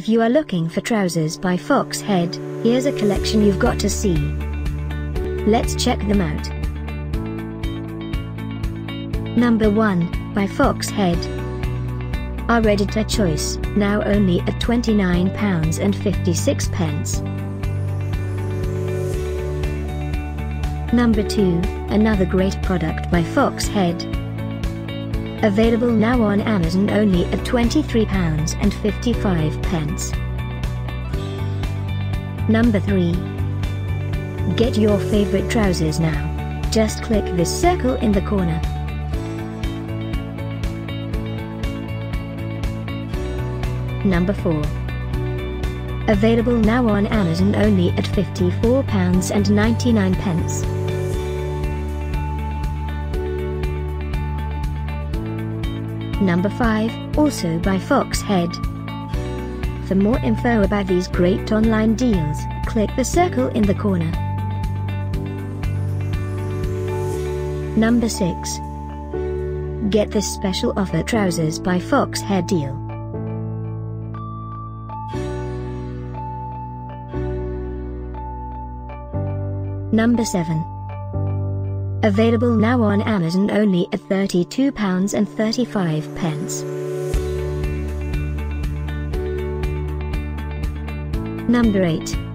If you are looking for trousers by Fox Head, here's a collection you've got to see. Let's check them out. Number 1, by Fox Head. Our editor choice, now only at £29.56. pence. Number 2, another great product by Fox Head. Available now on Amazon only at £23.55. pence. Number 3. Get your favorite trousers now. Just click this circle in the corner. Number 4. Available now on Amazon only at £54.99. Number 5, also by Fox Head. For more info about these great online deals, click the circle in the corner. Number 6. Get this special offer trousers by Fox Head deal. Number 7. Available now on Amazon only at £32.35. pence. Number 8.